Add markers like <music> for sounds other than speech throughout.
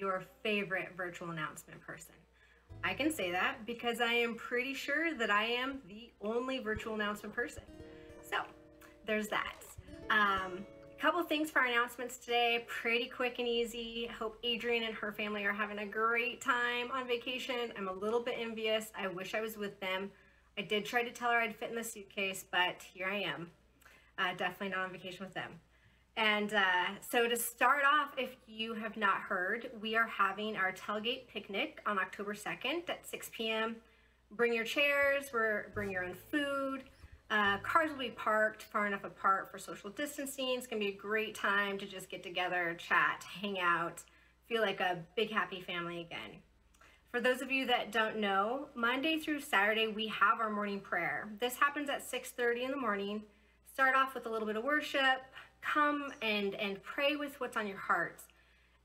your favorite virtual announcement person. I can say that because I am pretty sure that I am the only virtual announcement person. So there's that. Um, a couple things for our announcements today, pretty quick and easy. I hope Adrienne and her family are having a great time on vacation. I'm a little bit envious. I wish I was with them. I did try to tell her I'd fit in the suitcase, but here I am. Uh, definitely not on vacation with them. And uh, so to start off, if you have not heard, we are having our tailgate picnic on October 2nd at 6 p.m. Bring your chairs, bring your own food. Uh, cars will be parked far enough apart for social distancing. It's gonna be a great time to just get together, chat, hang out, feel like a big happy family again. For those of you that don't know, Monday through Saturday, we have our morning prayer. This happens at 6.30 in the morning. Start off with a little bit of worship, come and, and pray with what's on your heart.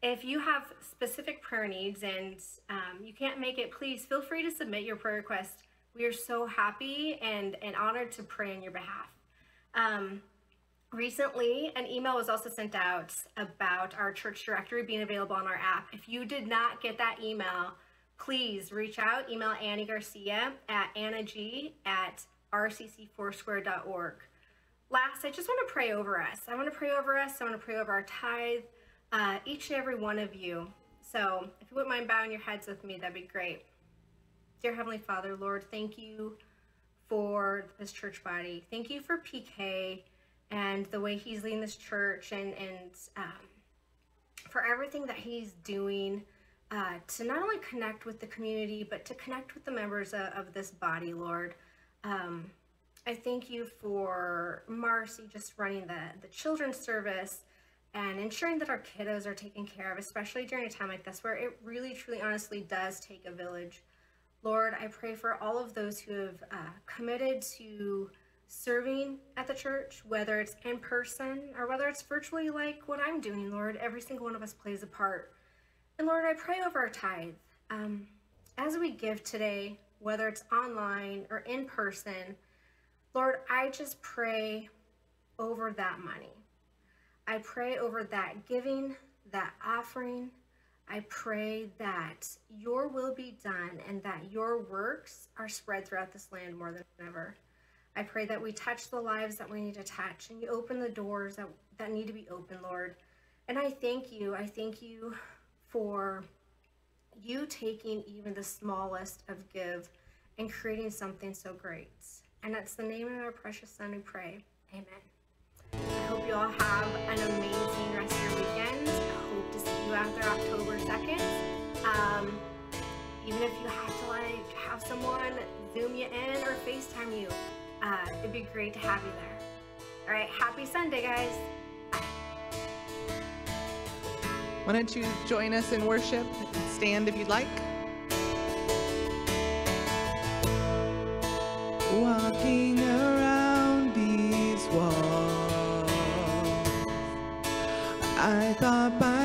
If you have specific prayer needs and um, you can't make it, please feel free to submit your prayer request. We are so happy and, and honored to pray on your behalf. Um, recently, an email was also sent out about our church directory being available on our app. If you did not get that email, please reach out, email Annie Garcia at annag at rccfoursquare.org. Last, I just want to pray over us. I want to pray over us. I want to pray over our tithe, uh, each and every one of you. So if you wouldn't mind bowing your heads with me, that'd be great. Dear Heavenly Father, Lord, thank you for this church body. Thank you for PK and the way he's leading this church and, and um, for everything that he's doing uh, to not only connect with the community, but to connect with the members of, of this body, Lord. Um, I thank you for Marcy just running the, the children's service and ensuring that our kiddos are taken care of, especially during a time like this where it really, truly, honestly does take a village. Lord, I pray for all of those who have uh, committed to serving at the church, whether it's in person or whether it's virtually like what I'm doing, Lord. Every single one of us plays a part. And Lord, I pray over our tithe. Um, as we give today, whether it's online or in person, Lord, I just pray over that money. I pray over that giving, that offering. I pray that your will be done and that your works are spread throughout this land more than ever. I pray that we touch the lives that we need to touch and you open the doors that, that need to be open, Lord. And I thank you. I thank you for you taking even the smallest of give and creating something so great. And it's the name of our precious son we pray. Amen. I hope you all have an amazing rest of your weekend. I hope to see you there October 2nd. Um, even if you have to like have someone Zoom you in or FaceTime you, uh, it'd be great to have you there. All right, happy Sunday, guys. Why don't you join us in worship? Stand if you'd like. Walking around these walls. I thought by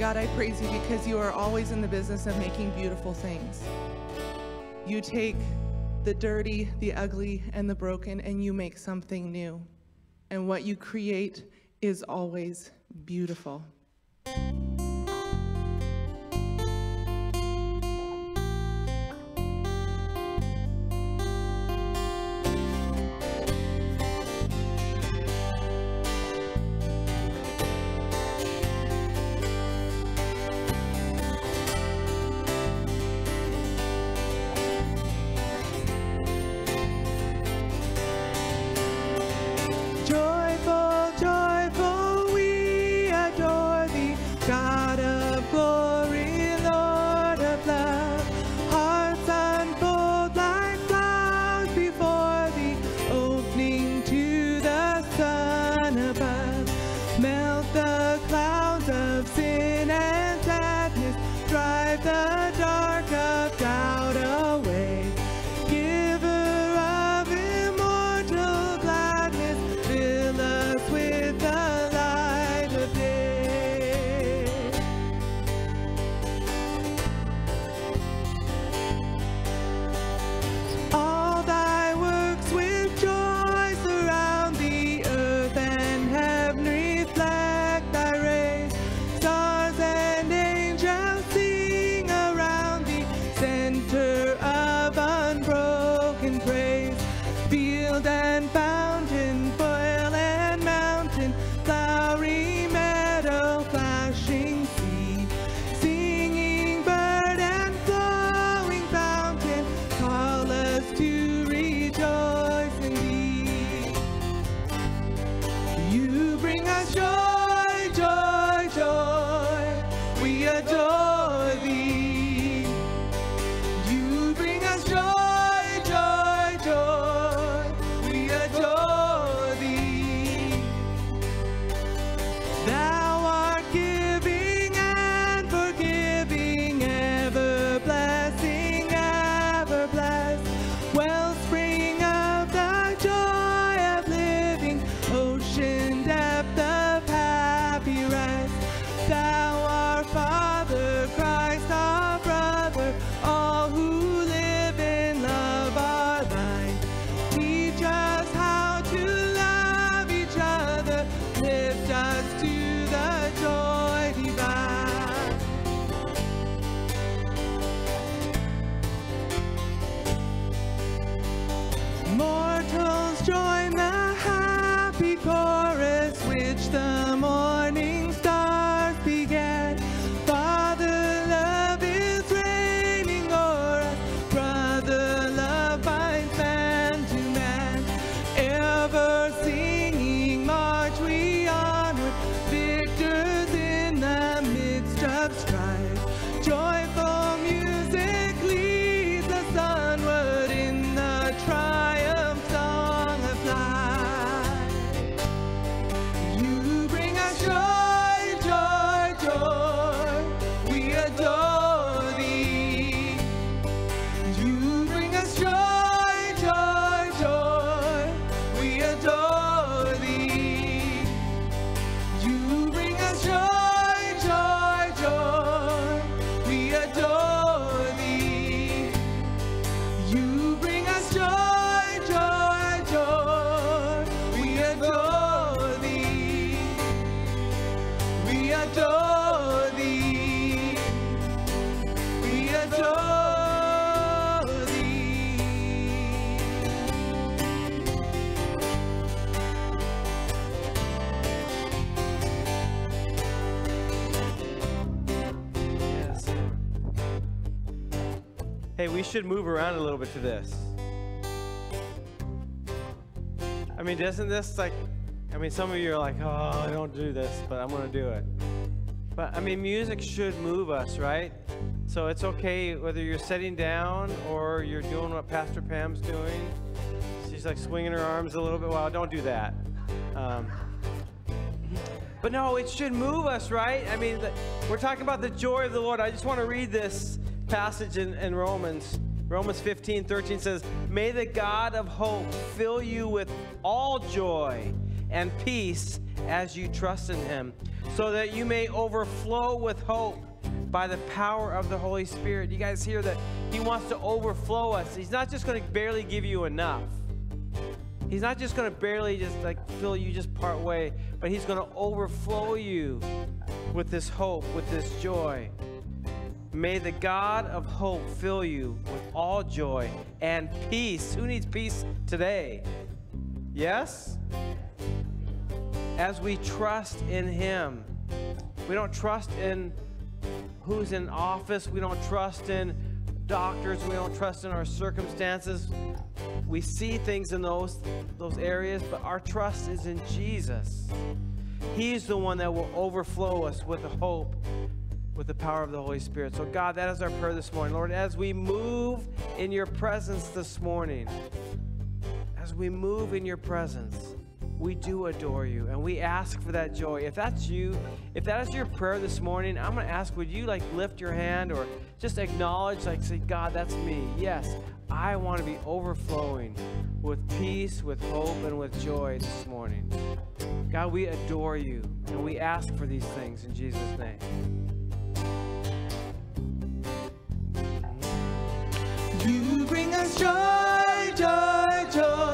God, I praise you because you are always in the business of making beautiful things. You take the dirty, the ugly, and the broken, and you make something new. And what you create is always beautiful. should move around a little bit to this. I mean, doesn't this like, I mean, some of you are like, oh, I don't do this, but I'm gonna do it. But I mean, music should move us, right? So it's okay whether you're sitting down or you're doing what Pastor Pam's doing. She's like swinging her arms a little bit. Well, don't do that. Um, but no, it should move us, right? I mean, we're talking about the joy of the Lord. I just want to read this passage in, in Romans. Romans 15, 13 says, May the God of hope fill you with all joy and peace as you trust in him, so that you may overflow with hope by the power of the Holy Spirit. You guys hear that? He wants to overflow us. He's not just going to barely give you enough. He's not just going to barely just like fill you just part way, but he's going to overflow you with this hope, with this joy. May the God of hope fill you with all joy and peace. Who needs peace today? Yes? As we trust in Him. We don't trust in who's in office. We don't trust in doctors. We don't trust in our circumstances. We see things in those, those areas, but our trust is in Jesus. He's the one that will overflow us with the hope, with the power of the Holy Spirit. So, God, that is our prayer this morning. Lord, as we move in your presence this morning, as we move in your presence, we do adore you and we ask for that joy. If that's you, if that is your prayer this morning, I'm going to ask, would you like lift your hand or just acknowledge, like say, God, that's me. Yes, I want to be overflowing with peace, with hope, and with joy this morning. God, we adore you and we ask for these things in Jesus' name. You bring us joy, joy, joy.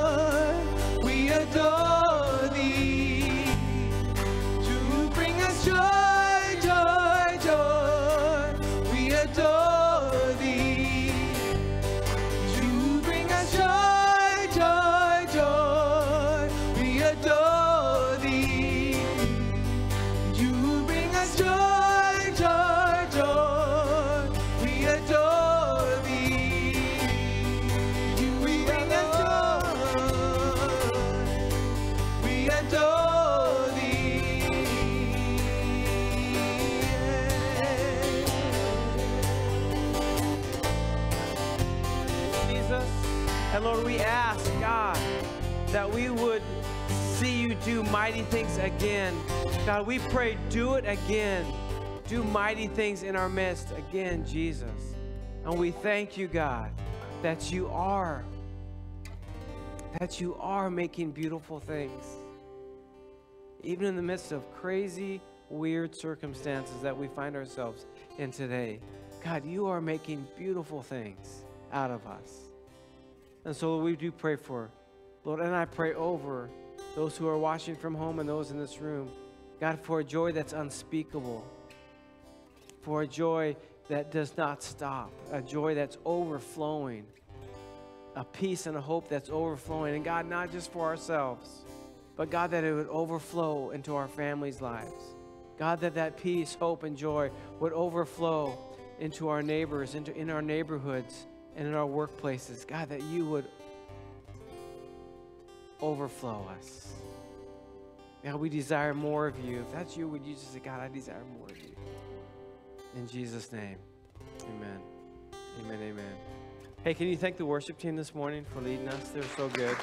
Do mighty things again. God, we pray, do it again. Do mighty things in our midst again, Jesus. And we thank you, God, that you are, that you are making beautiful things. Even in the midst of crazy, weird circumstances that we find ourselves in today. God, you are making beautiful things out of us. And so we do pray for, Lord, and I pray over those who are watching from home and those in this room. God, for a joy that's unspeakable, for a joy that does not stop, a joy that's overflowing, a peace and a hope that's overflowing. And God, not just for ourselves, but God, that it would overflow into our families' lives. God, that that peace, hope, and joy would overflow into our neighbors, into in our neighborhoods, and in our workplaces. God, that you would overflow us. God, we desire more of you. If that's you, would you just say, God, I desire more of you? In Jesus' name, amen. Amen, amen. Hey, can you thank the worship team this morning for leading us? They're so good.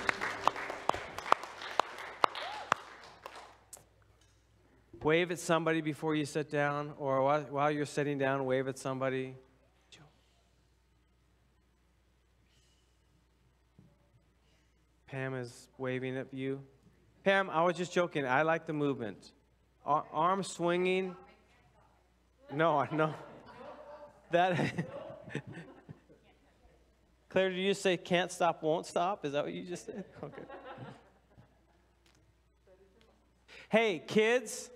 Wave at somebody before you sit down, or while, while you're sitting down, wave at somebody. Pam is waving at you. Pam, I was just joking. I like the movement. Ar- arm swinging. No, I know. That. <laughs> Claire, did you say can't stop, won't stop? Is that what you just said? Okay. Hey, kids.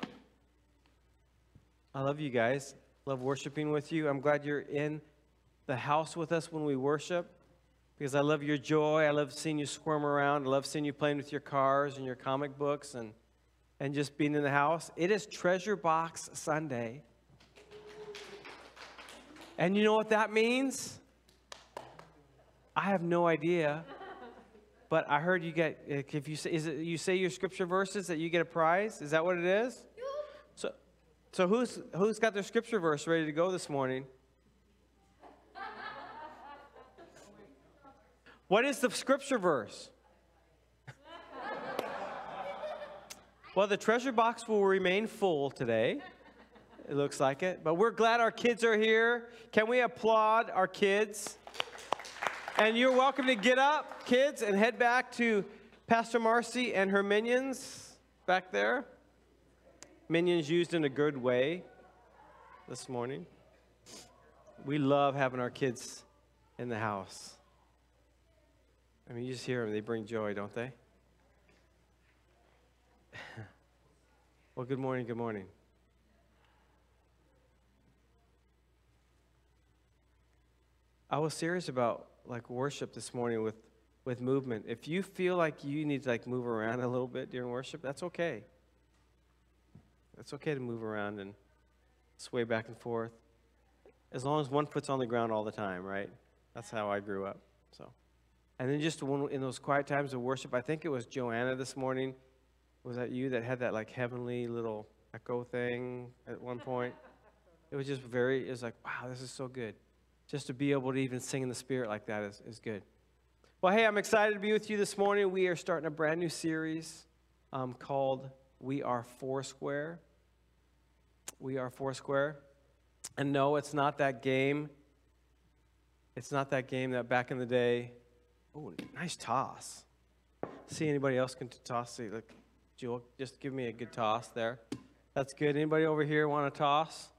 I love you guys. Love worshiping with you. I'm glad you're in the house with us when we worship because I love your joy. I love seeing you squirm around. I love seeing you playing with your cars and your comic books and, and just being in the house. It is Treasure Box Sunday. And you know what that means? I have no idea. But I heard you get if you say is it you say your scripture verses that you get a prize? Is that what it is? So so who's who's got their scripture verse ready to go this morning? What is the scripture verse? well, the treasure box will remain full today. It looks like it. But we're glad our kids are here. Can we applaud our kids? And you're welcome to get up, kids, and head back to Pastor Marcy and her minions. back there. Minions used in a good way this morning. We love having our kids in the house. I mean, you just hear them, they bring joy, don't they? <laughs> well, good morning, good morning. I was serious about like worship this morning with with movement. If you feel like you need to like move around <laughs> a little bit during worship, that's okay. It's okay to move around and sway back and forth. As long as one foot's on the ground all the time, right? That's how I grew up. So, and then just when, in those quiet times of worship, I think it was Joanna this morning. Was that you that had that like heavenly little echo thing at one point? It was just very. It was like, wow, this is so good. Just to be able to even sing in the spirit like that is, is good. Well, hey, I'm excited to be with you this morning. We are starting a brand new series um, called We Are Foursquare. We Are Foursquare. And no, it's not that game. It's not that game that back in the day. Oh, nice toss. See anybody else can toss? See, look, Jewel, just give me a good toss there. That's good. Anybody over here want to toss?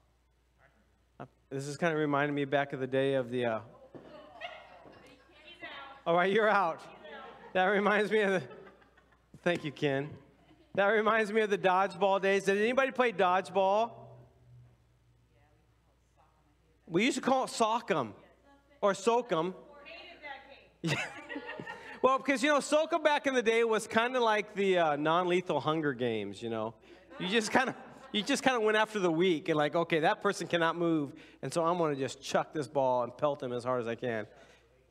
Uh, this is kind of reminding me back of the day of the uh, all right, you're out. That reminds me of the. Thank you, Ken. That reminds me of the dodgeball days. Did anybody play dodgeball? We used to call it sock'em or soak'em. <laughs> well, because you know, soak'em back in the day was kind of like the uh, non-lethal Hunger Games. You know, you just kind of you just kind of went after the weak and like, okay, that person cannot move, and so I'm going to just chuck this ball and pelt him as hard as I can.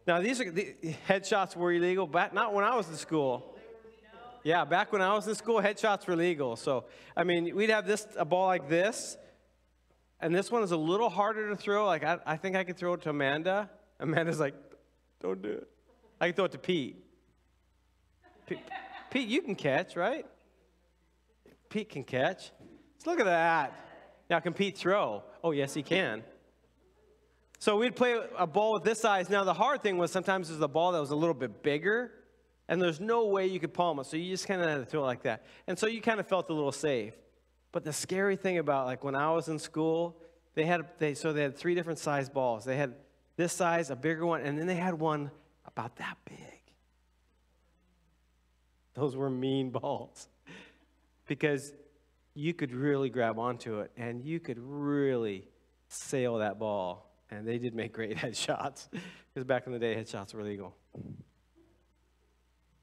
Now, these are, the headshots were illegal, but not when I was in school. Yeah, back when I was in school, headshots were legal. So, I mean, we'd have this a ball like this, and this one is a little harder to throw. Like, I, I think I could throw it to Amanda. Amanda's like, don't do it. I can throw it to Pete. Pete, Pete you can catch, right? Pete can catch. Let's look at that. Now, can Pete throw? Oh, yes, he can. So we'd play a ball with this size. Now, the hard thing was sometimes there's a ball that was a little bit bigger, and there's no way you could palm it. So you just kind of had to throw it like that. And so you kind of felt a little safe. But the scary thing about, like, when I was in school, they had, they, so they had three different size balls. They had this size, a bigger one, and then they had one about that big. Those were mean <laughs> balls because you could really grab onto it and you could really sail that ball and they did make great <laughs> headshots because back in the day, headshots were legal.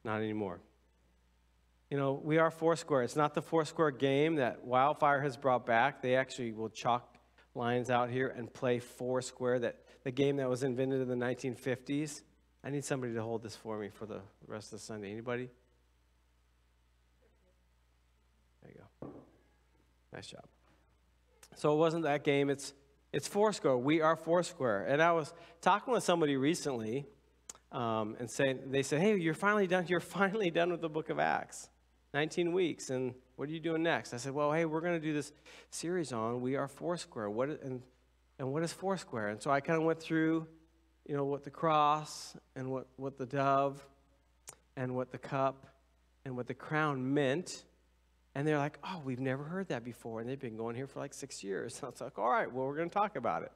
Not anymore. You know, we are Foursquare. It's not the Foursquare game that Wildfire has brought back. They actually will chalk lines out here and play Foursquare, that the game that was invented in the 1950s. I need somebody to hold this for me for the rest of the Sunday. Anybody? There you go. Nice job. So it wasn't that game. It's it's Foursquare. We are Foursquare. And I was talking with somebody recently, um, and saying they said, "Hey, you're finally done. You're <laughs> finally done with the Book of Acts. 19 weeks, and what are you doing next?" I said, "Well, hey, we're going to do this series on We Are Foursquare. What and and what is Foursquare?" And so I kind of went through, you know, what the cross and what what the dove, and what the cup, and what the crown meant and they're like, oh, we've never heard that before. And they've been going here for like six years. <laughs> So it's like, all right, well, we're going to talk about it.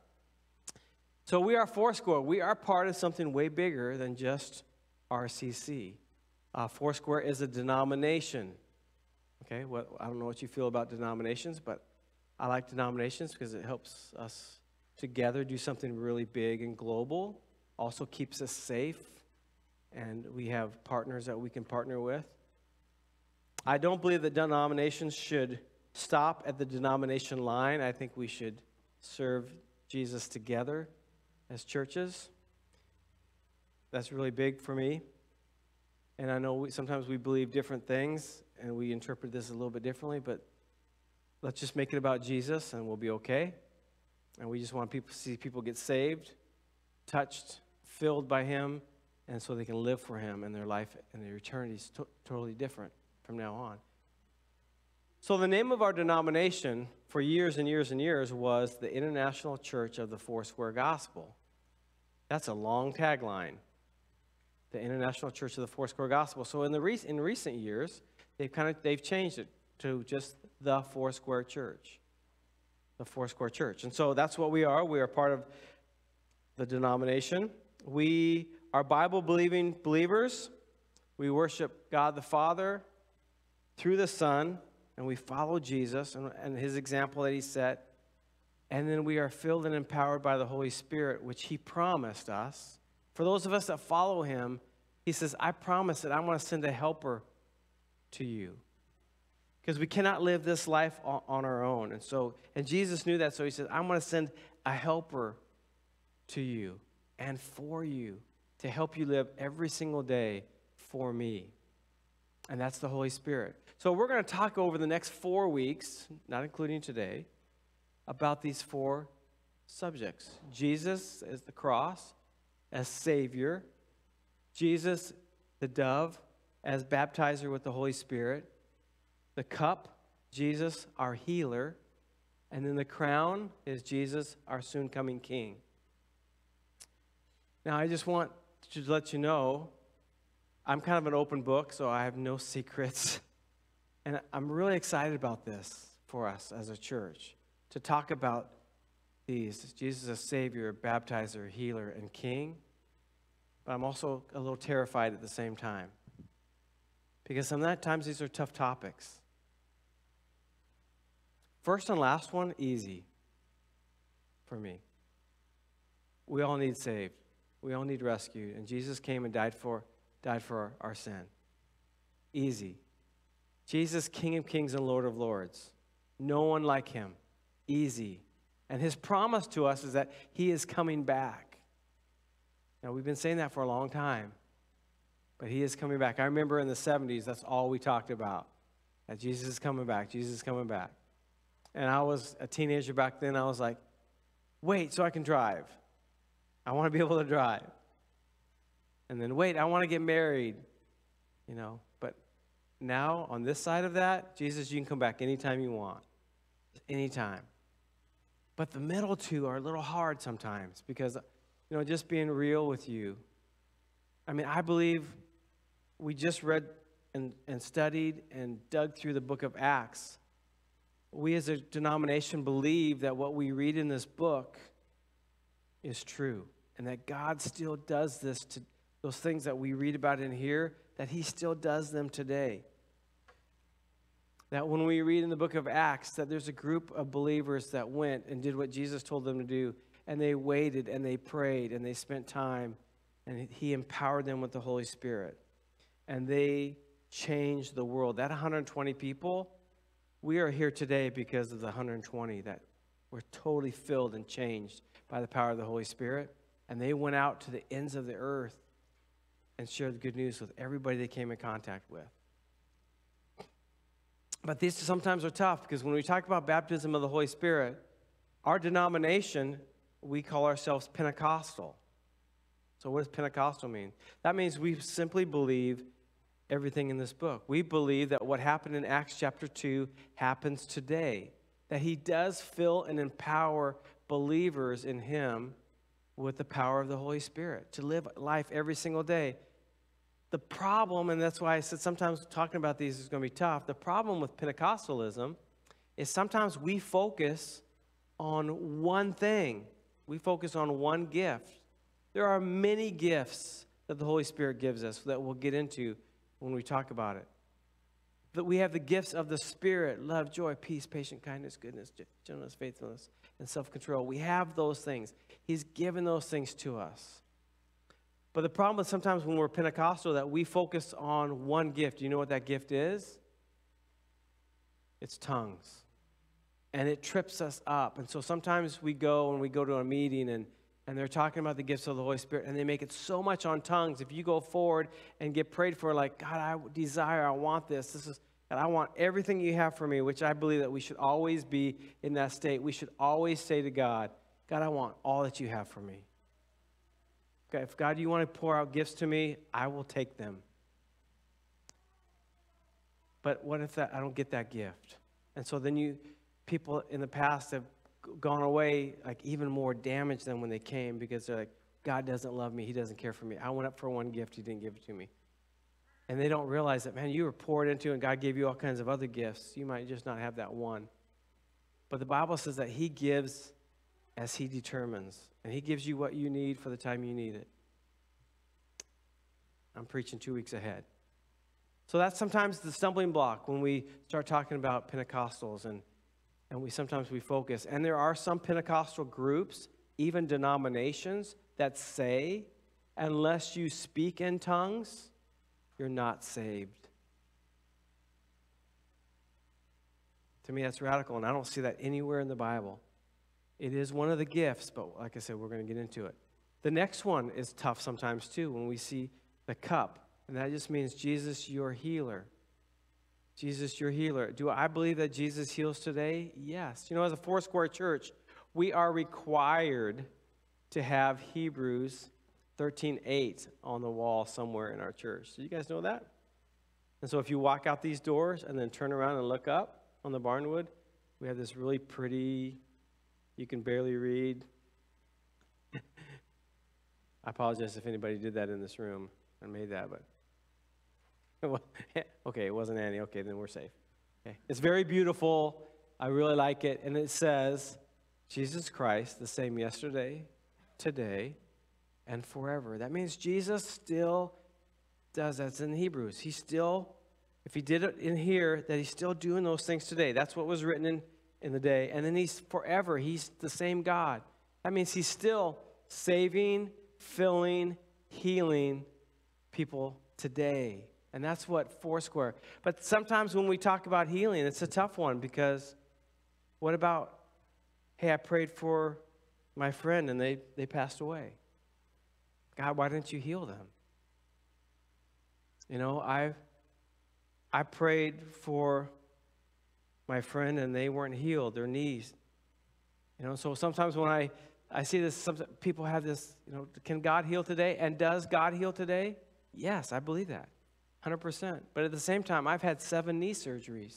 So we are Foursquare. We are part of something way bigger than just RCC. Uh, Foursquare is a denomination. Okay, well, I don't know what you feel about denominations, but I like denominations because it helps us together do something really big and global. Also keeps us safe, and we have partners that we can partner with. I don't believe that denominations should stop at the denomination line. I think we should serve Jesus together as churches. That's really big for me. And I know we, sometimes we believe different things and we interpret this a little bit differently, but let's just make it about Jesus and we'll be okay. And we just want people to see people get saved, touched, filled by Him, and so they can live for Him and their life and their eternity is to- totally different from now on. So, the name of our denomination for years and years and years was the International Church of the Foursquare Gospel. That's a long tagline. The International Church of the Foursquare Gospel. So, in, the re- in recent years, they've kind of they've changed it. to just the Foursquare Church. The Foursquare Church. And so that's what we are. We are part of the denomination. We are Bible believing believers. We worship God the Father through the Son, and we follow Jesus and, and his example that he set. And then we are filled and empowered by the Holy Spirit, which he promised us. For those of us that follow him, he says, I promise that I'm going to send a helper to you. Because we cannot live this life on our own. And so, and Jesus knew that, so he said, I'm going to send a helper to you and for you to help you live every single day for me. And that's the Holy Spirit. So we're going to talk over the next four weeks, not including today, about these four subjects Jesus as the cross, as Savior, Jesus, the dove, as baptizer with the Holy Spirit, the cup, Jesus, our healer, and then the crown is Jesus, our soon coming King. Now, I just want to let you know I'm kind of an open book, so I have no <laughs> secrets. And I'm really excited about this for us as a church to talk about these Jesus as Savior, Baptizer, Healer, and King. But I'm also a little terrified at the same time. Because sometimes these are tough topics. First and last one, easy for me. We all need saved. We all need rescued. And Jesus came and died for, died for our, our sin. Easy. Jesus, King of Kings and Lord of Lords. No one like him. Easy. And his promise to us is that he is coming back. Now, we've been saying that for a long time, but he is coming back. I remember in the 70s, that's all we talked about that Jesus is coming back, Jesus is coming back. And I was a teenager back then. I was like, wait, so I can drive. I want to be able to drive. And then, wait, I want to get married. You know, but now on this side of that, Jesus, you can come back anytime you want. Anytime. But the middle two are a little hard sometimes because, you know, just being real with you. I mean, I believe we just read and, and studied and dug through the book of Acts we as a denomination believe that what we read in this book is true and that God still does this to those things that we read about in here, that He still does them today. That when we read in the book of Acts that there's a group of believers that went and did what Jesus told them to do, and they waited and they prayed and they spent time, and He empowered them with the Holy Spirit. And they changed the world. That 120 people, we are here today because of the 120 that were totally filled and changed by the power of the Holy Spirit. And they went out to the ends of the earth and shared the good news with everybody they came in contact with. But these sometimes are tough because when we talk about baptism of the Holy Spirit, our denomination, we call ourselves Pentecostal. So, what does Pentecostal mean? That means we simply believe everything in this book. We believe that what happened in Acts chapter 2 happens today, that he does fill and empower believers in him with the power of the Holy Spirit to live life every single day. The problem, and that's why I said sometimes talking about these is going to be tough. The problem with Pentecostalism is sometimes we focus on one thing, we focus on one gift. There are many gifts that the Holy Spirit gives us that we'll get into when we talk about it. That we have the gifts of the Spirit love, joy, peace, patience, kindness, goodness, gentleness, faithfulness, and self control. We have those things. He's given those things to us. But the problem is sometimes when we're Pentecostal that we focus on one gift. You know what that gift is? It's tongues. And it trips us up. And so sometimes we go and we go to a meeting and and they're talking about the gifts of the Holy Spirit, and they make it so much on tongues. If you go forward and get prayed for, like, God, I desire, I want this. This is, and I want everything you have for me, which I believe that we should always be in that state. We should always say to God, God, I want all that you have for me. Okay, if God, you want to pour out gifts to me, I will take them. But what if that I don't get that gift? And so then you people in the past have gone away like even more damaged than when they came because they're like, God doesn't love me. He doesn't care for me. I went up for one gift. He didn't give it to me. and they don't realize that, man, you were poured into and God gave you all kinds of other gifts. You might just not have that one. But the Bible says that He gives as He determines, and He gives you what you need for the time you need it. I'm preaching two weeks ahead. So that's sometimes the stumbling block when we start talking about Pentecostals and, and we sometimes we focus. And there are some Pentecostal groups, even denominations, that say, unless you speak in tongues, you're not saved. To me, that's radical, and I don't see that anywhere in the Bible. It is one of the gifts, but like I said, we're going to get into it. The next one is tough sometimes too when we see the cup, and that just means Jesus, your healer. Jesus, your healer. Do I believe that Jesus heals today? Yes. You know, as a Foursquare church, we are required to have Hebrews 13:8 on the wall somewhere in our church. Do you guys know that? And so if you walk out these doors and then turn around and look up on the barnwood, we have this really pretty, you can barely read. <laughs> I apologize if anybody did that in this room and made that, but <laughs> <laughs> okay, it wasn't Annie. Okay, then we're safe. Okay. It's very beautiful. I really like it. And it says, Jesus Christ, the same yesterday, today, and forever. That means Jesus still does that's in Hebrews. He still, if he did it in here, that he's still doing those things today. That's what was written in, in the day. And then he's forever. He's the same God. That means he's still saving, filling, healing people today. And that's what Foursquare. But sometimes when we talk about healing, it's a tough one because what about, hey, I prayed for my friend and they, they passed away. God, why didn't you heal them? You know, I I prayed for my friend and they weren't healed, their knees. You know, so sometimes when I, I see this, some people have this, you know, can God heal today? And does God heal today? Yes, I believe that. 100%. But at the same time, I've had seven knee surgeries.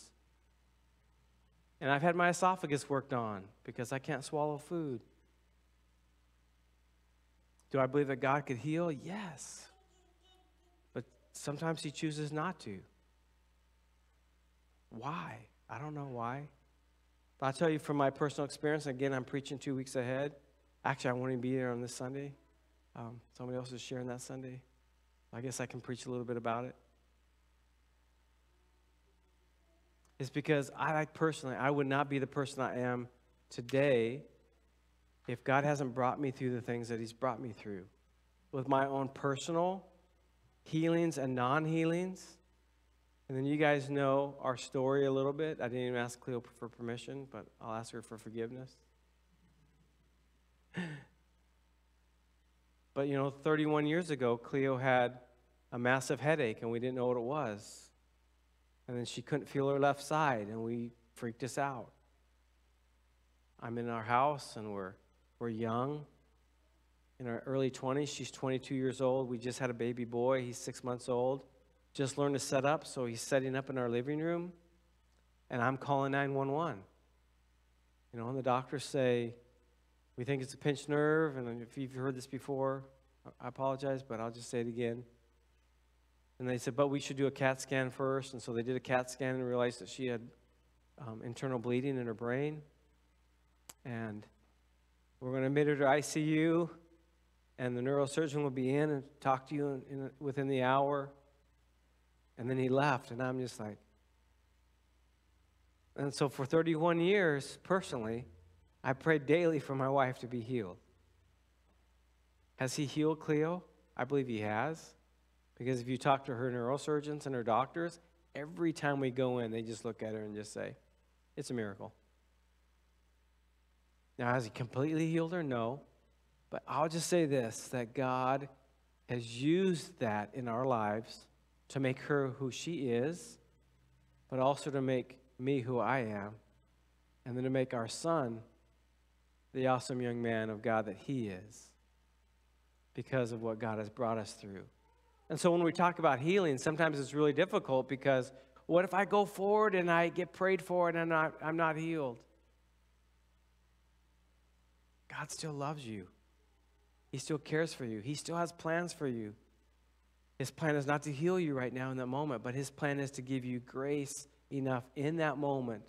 And I've had my esophagus worked on because I can't swallow food. Do I believe that God could heal? Yes. But sometimes He chooses not to. Why? I don't know why. But I'll tell you from my personal experience, again, I'm preaching two weeks ahead. Actually, I won't even be there on this Sunday. Um, somebody else is sharing that Sunday. I guess I can preach a little bit about it. It's because I, personally, I would not be the person I am today if God hasn't brought me through the things that He's brought me through with my own personal healings and non healings. And then you guys know our story a little bit. I didn't even ask Cleo for permission, but I'll ask her for forgiveness. <laughs> but you know, 31 years ago, Cleo had a massive headache and we didn't know what it was. And then she couldn't feel her left side and we freaked us out. I'm in our house and we're we're young, in our early 20s. She's 22 years old. We just had a baby boy. He's six months old. Just learned to set up, so he's setting up in our living room, and I'm calling 911. You know, and the doctors say, we think it's a pinched nerve, and if you've heard this before, I apologize, but I'll just say it again. And they said, but we should do a CAT scan first. And so they did a CAT scan and realized that she had um, internal bleeding in her brain. And we're going to admit her to ICU, and the neurosurgeon will be in and talk to you in, in, within the hour. And then he left, and I'm just like, and so for 31 years, personally, I prayed daily for my wife to be healed. Has he healed Cleo? I believe he has. Because if you talk to her neurosurgeons and her doctors, every time we go in, they just look at her and just say, it's a miracle. Now, has he completely healed her? No. But I'll just say this that God has used that in our lives to make her who she is, but also to make me who I am, and then to make our son the awesome young man of God that he is because of what God has brought us through. And so when we talk about healing, sometimes it's really difficult because what if I go forward and I get prayed for and I'm not, I'm not healed? God still loves you. He still cares for you. He still has plans for you. His plan is not to heal you right now in that moment, but His plan is to give you grace enough in that moment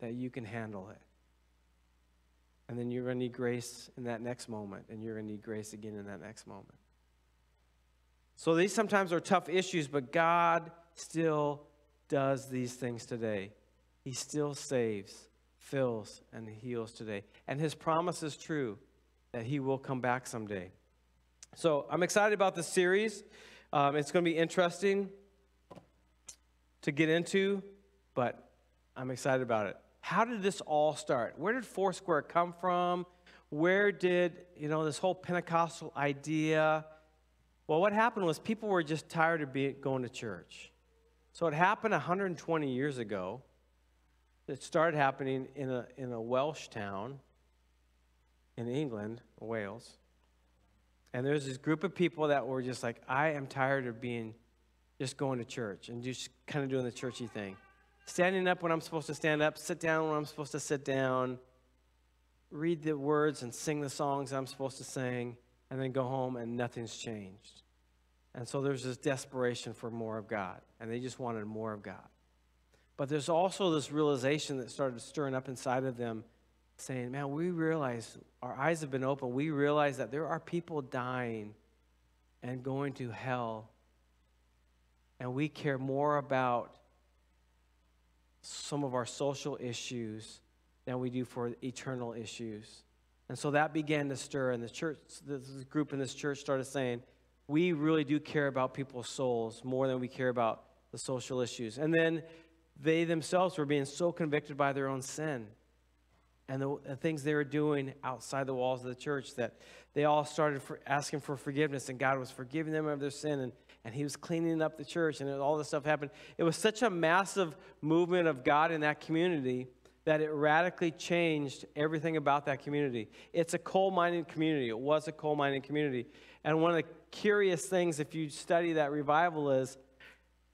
that you can handle it. And then you're going to need grace in that next moment, and you're going to need grace again in that next moment. So these sometimes are tough issues, but God still does these things today. He still saves, fills, and heals today. And His promise is true that He will come back someday. So I'm excited about this series. Um, it's going to be interesting to get into, but I'm excited about it. How did this all start? Where did Foursquare come from? Where did, you know, this whole Pentecostal idea? Well, what happened was people were just tired of being, going to church. So it happened 120 years ago. It started happening in a, in a Welsh town in England, Wales. And there's this group of people that were just like, I am tired of being just going to church and just kind of doing the churchy thing. Standing up when I'm supposed to stand up, sit down when I'm supposed to sit down, read the words and sing the songs I'm supposed to sing, and then go home and nothing's changed. And so there's this desperation for more of God, and they just wanted more of God. But there's also this realization that started stirring up inside of them saying, Man, we realize our eyes have been open. We realize that there are people dying and going to hell. And we care more about some of our social issues than we do for eternal issues. And so that began to stir, and the church, this group in this church started saying, We really do care about people's souls more than we care about the social issues. And then they themselves were being so convicted by their own sin and the, the, things they were doing outside the walls of the church that they all started for asking for forgiveness and god was forgiving them of their sin and, and he was cleaning up the church and all this stuff happened it was such a massive movement of god in that community that it radically changed everything about that community it's a coal mining community it was a coal mining community and one of the curious things if you study that revival is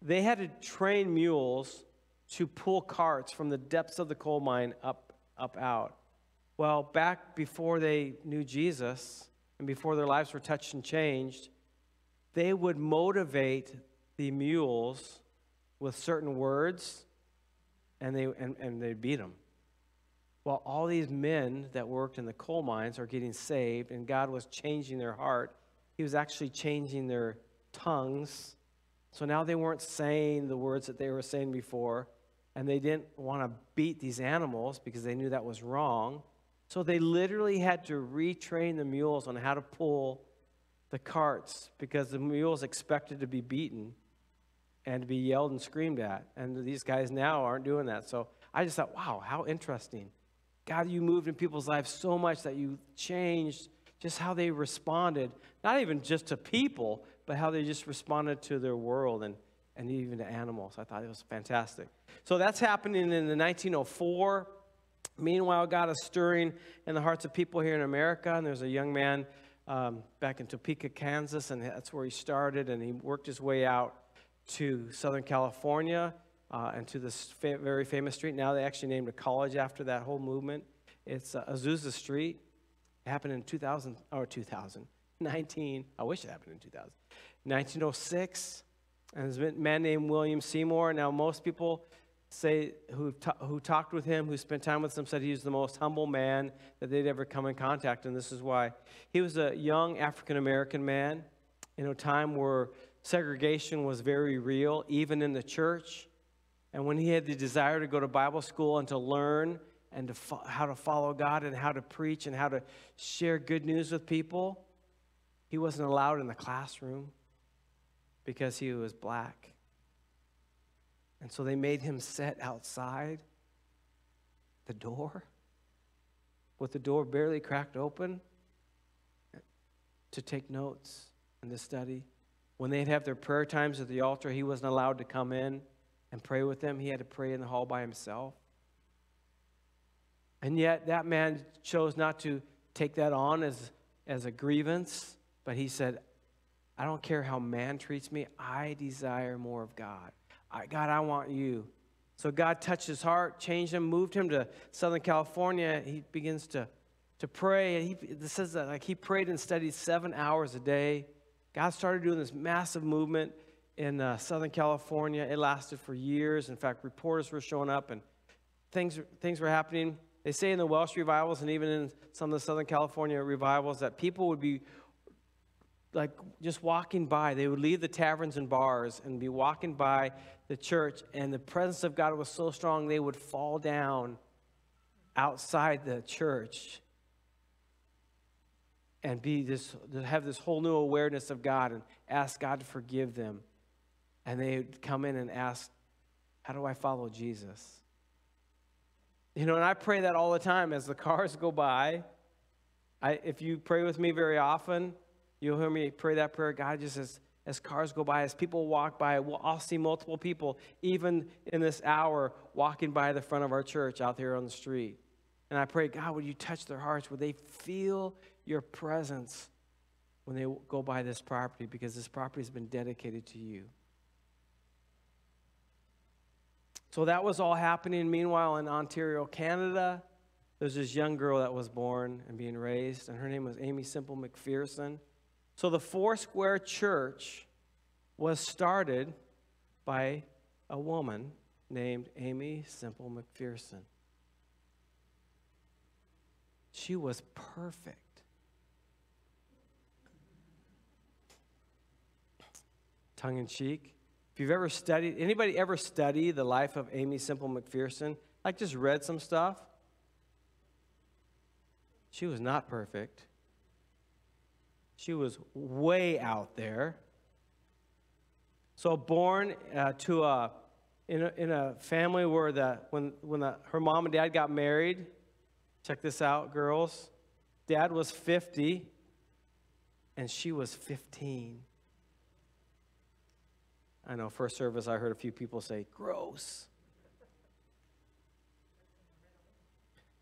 they had to train mules to pull carts from the depths of the coal mine up up out. Well, back before they knew Jesus and before their lives were touched and changed, they would motivate the mules with certain words and, they, and, and they'd beat them. Well, all these men that worked in the coal mines are getting saved, and God was changing their heart. He was actually changing their tongues. So now they weren't saying the words that they were saying before and they didn't want to beat these animals because they knew that was wrong. So they literally had to retrain the mules on how to pull the carts because the mules expected to be beaten and to be yelled and screamed at. And these guys now aren't doing that. So I just thought, wow, how interesting. God, you moved in people's lives so much that you changed just how they responded, not even just to people, but how they just responded to their world. And and even to animals. I thought it was fantastic. So that's happening in the 1904. Meanwhile, God is stirring in the hearts of people here in America, and there's a young man um, back in Topeka, Kansas, and that's where he started, and he worked his way out to Southern California uh, and to this fa- very famous street. Now they actually named a college after that whole movement. It's uh, Azusa Street. It happened in 2000 or 2019. I wish it happened in 2000. 1906. And there's a man named William Seymour. Now, most people say who, who talked with him, who spent time with him, said he was the most humble man that they'd ever come in contact. And this is why. He was a young African American man in a time where segregation was very real, even in the church. And when he had the desire to go to Bible school and to learn and to fo- how to follow God and how to preach and how to share good news with people, he wasn't allowed in the classroom because he was black. And so they made him sit outside the door with the door barely cracked open to take notes and to study. When they'd have their prayer times at the altar, he wasn't allowed to come in and pray with them. He had to pray in the hall by himself. And yet, that man chose not to take that on as, as a grievance, but he said, I don't care how man treats me. I desire more of God. I, God, I want you. So God touched his heart, changed him, moved him to Southern California. He begins to, to pray. He, says that like he prayed and studied seven hours a day, God started doing this massive movement in uh, Southern California. It lasted for years. In fact, reporters were showing up and things, things were happening. They say in the Welsh revivals and even in some of the Southern California revivals that people would be like just walking by. They would leave the taverns and bars and be walking by the church, and the presence of God was so strong they would fall down outside the church and be this have this whole new awareness of God and ask God to forgive them. And they would come in and ask, How do I follow Jesus? You know, and I pray that all the time as the <laughs> cars go by. I, if you pray with me very often, you'll hear me pray that prayer. God just as, as cars go by, as people walk by, we'll, I'll see multiple people, even in this hour, walking by the front of our church out there on the street. And I pray, God, would you touch their hearts? Would they feel your presence when they go by this property? Because this property has been dedicated to you. So that was all happening. Meanwhile, in Ontario, Canada, there's this young girl that was born and being raised, and her name was Aimee Semple McPherson. So the Foursquare Church was started by a woman named Aimee Semple McPherson. She was perfect. Tongue in cheek. If you've ever studied, anybody ever study the life of Aimee Semple McPherson? Like just read some stuff? She was not perfect. She was way out there. So born uh, to a in, a in a family where the when when the, her mom and dad got married, Check this out, girls. Dad was 50 and she was 15. I know, first service, I heard a few people say, gross.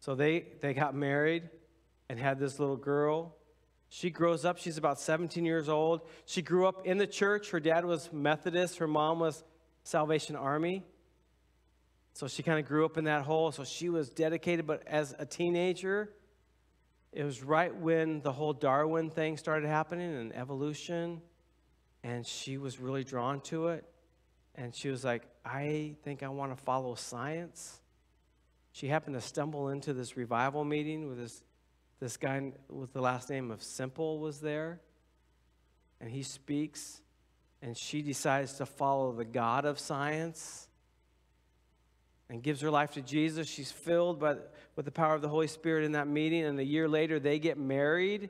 So they, they got married and had this little girl. She grows up, she's about 17 years old. She grew up in the church. Her dad was Methodist, her mom was Salvation Army. So she kind of grew up in that hole. So she was dedicated. But as a teenager, it was right when the whole Darwin thing started happening and evolution. And she was really drawn to it. And she was like, I think I want to follow science. She happened to stumble into this revival meeting with this, this guy with the last name of Semple was there. And he speaks. And she decides to follow the God of science and gives her life to Jesus. She's filled by, with the power of the Holy Spirit in that meeting, and a year later, they get married.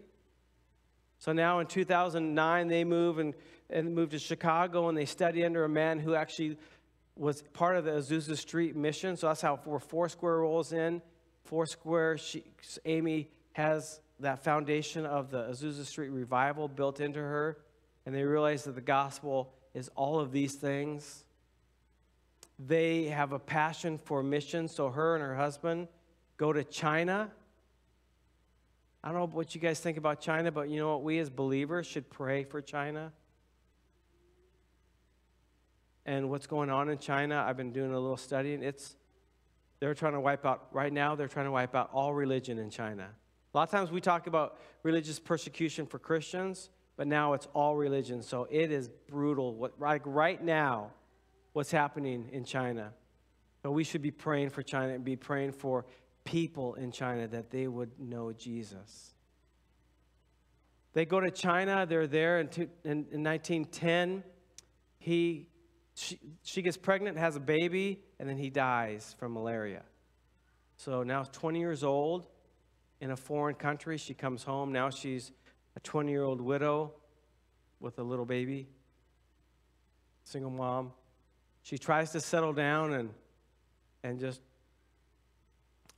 So now in 2009, they move and, and move to Chicago, and they study under a man who actually was part of the Azusa Street mission. So that's how where Foursquare rolls in. Foursquare, she, Aimee has that foundation of the Azusa Street revival built into her, and they realize that the gospel is all of these things. They have a passion for mission, so her and her husband go to China. I don't know what you guys think about China, but you know what? We as believers should pray for China. And what's going on in China, I've been doing a little study, and it's they're trying to wipe out right now they're trying to wipe out all religion in china a lot of times we talk about religious persecution for christians but now it's all religion so it is brutal what, like right now what's happening in China. But we should be praying for China and be praying for people in China that they would know Jesus. They go to China, they're there in, in, in 1910. He, she, she gets pregnant, has a baby, and then he dies from malaria. So now 20 years old in a foreign country. She comes home. Now she's a 20 year old widow with a little baby, single mom she tries to settle down and and just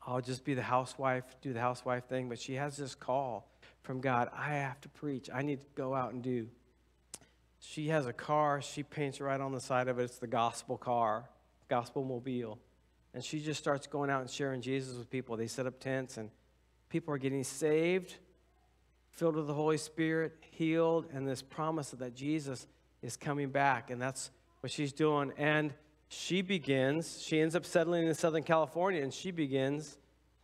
I'll just be the housewife, do the housewife thing, but she has this call from God. I have to preach. I need to go out and do. She has a car. She paints right on the side of it. It's the gospel car, gospel mobile. And she just starts going out and sharing Jesus with people. They set up tents and people are getting saved, filled with the Holy Spirit, healed, and this promise that Jesus is coming back. And that's what she's doing. And she begins, she ends up settling in Southern California, and she begins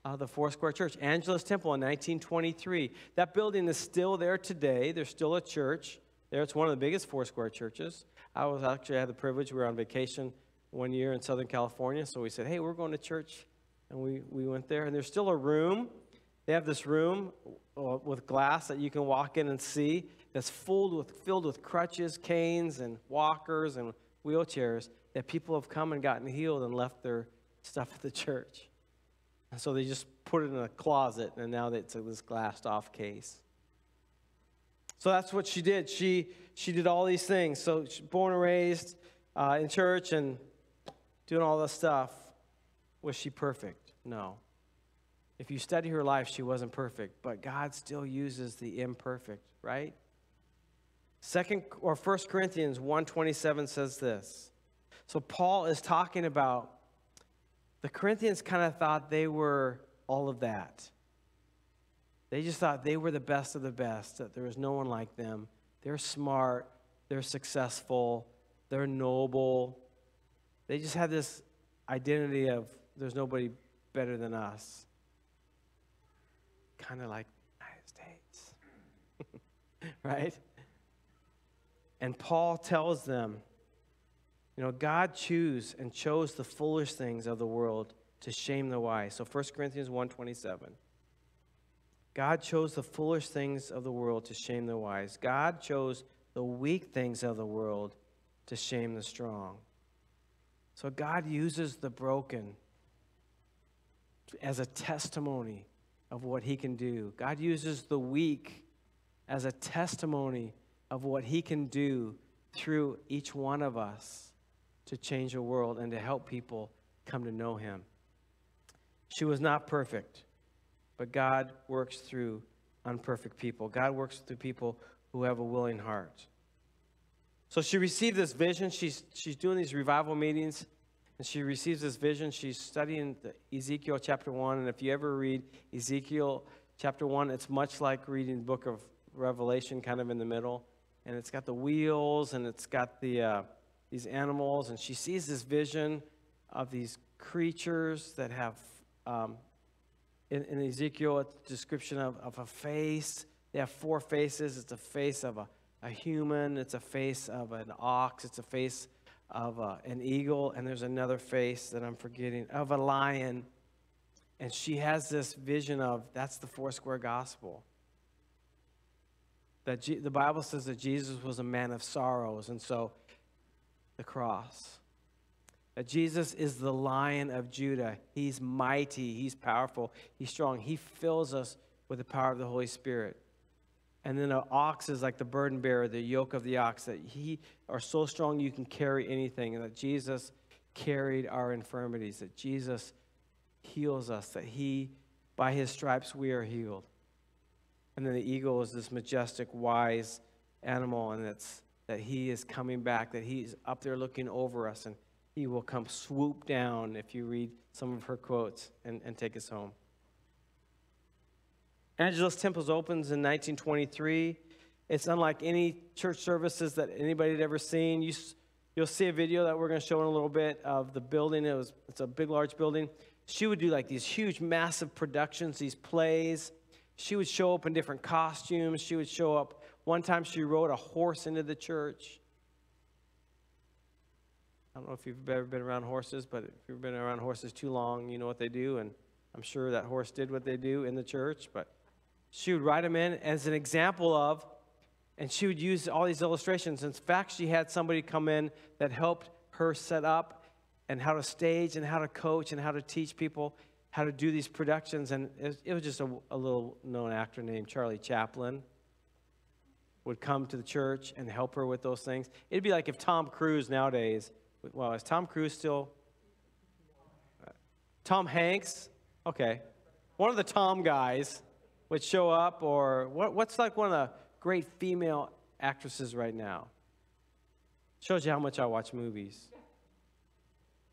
uh, the Square Church, Angelus Temple in 1923. That building is still there today. There's still a church there. It's one of the biggest Foursquare churches. I was actually I had the privilege. We were on vacation one year in Southern California, so we said, "Hey, we're going to church," and we we went there. And there's still a room. They have this room uh, with glass that you can walk in and see. That's filled with filled with crutches, canes, and walkers and wheelchairs that people have come and gotten healed and left their stuff at the church. And so they just put it in a closet, and now it's this glassed off case. So that's what she did. She, she did all these things. So born and raised uh, in church and doing all this stuff. Was she perfect? No. If you study her life, she wasn't perfect, but God still uses the imperfect, right? Second or First Corinthians 127 says this. So Paul is talking about the Corinthians kind of thought they were all of that. They just thought they were the best of the best, that there was no one like them. They're smart, they're successful, they're noble. They just had this identity of there's nobody better than us. Kind of like United States. <laughs> right? And Paul tells them, you know, God chose and chose the foolish things of the world to shame the wise. So 1 Corinthians 1:27. God chose the foolish things of the world to shame the wise. God chose the weak things of the world to shame the strong. So God uses the broken as a testimony of what he can do. God uses the weak as a testimony of what he can do through each one of us to change the world and to help people come to know him. She was not perfect, but God works through unperfect people. God works through people who have a willing heart. So she received this vision. She's, she's doing these revival meetings, and she receives this vision. She's studying Ezekiel chapter 1. And if you ever read Ezekiel chapter 1, it's much like reading the book of Revelation, kind of in the middle and it's got the wheels and it's got the uh, these animals and she sees this vision of these creatures that have um, in, in, ezekiel it's a description of, of a face. They have four faces. It's a face of a, a human. It's a face of an ox. It's a face of a, an eagle. And there's another face that i'm forgetting of a lion. And she has this vision of that's the Foursquare gospel. That G- the Bible says that Jesus was a man of sorrows, and so the cross. That Jesus is the lion of Judah. He's mighty, he's powerful, he's strong. He fills us with the power of the Holy Spirit. And then an ox is like the burden bearer, the yoke of the ox, that he are so strong you can carry anything, and that Jesus carried our infirmities, that Jesus heals us, that he, by his stripes, we are healed. And then the eagle is this majestic, wise animal, and it's that he is coming back, that he's up there looking over us, and he will come swoop down, if you read some of her quotes, and, and take us home. Angelus Temples opens in 1923. It's unlike any church services that anybody had ever seen. You, you'll see a video that we're going to show in a little bit of the building. It was, it's a big, large building. She would do like these huge, massive productions, these plays she would show up in different costumes. She would show up. One time she rode a horse into the church. I don't know if you've ever been around horses, but if you've been around horses too long, you know what they do. And I'm sure that horse did what they do in the church. But she would ride them in as an example of, and she would use all these illustrations. In fact, she had somebody come in that helped her set up and how to stage and how to coach and how to teach people how to do these productions. And it was, it was just a, a little known actor named Charlie Chaplin would come to the church and help her with those things. It'd be like if Tom Cruise nowadays, well, is Tom Cruise still? Uh, Tom Hanks? Okay. One of the Tom guys would show up, or what, what's like one of the great female actresses right now? Shows you how much I watch movies.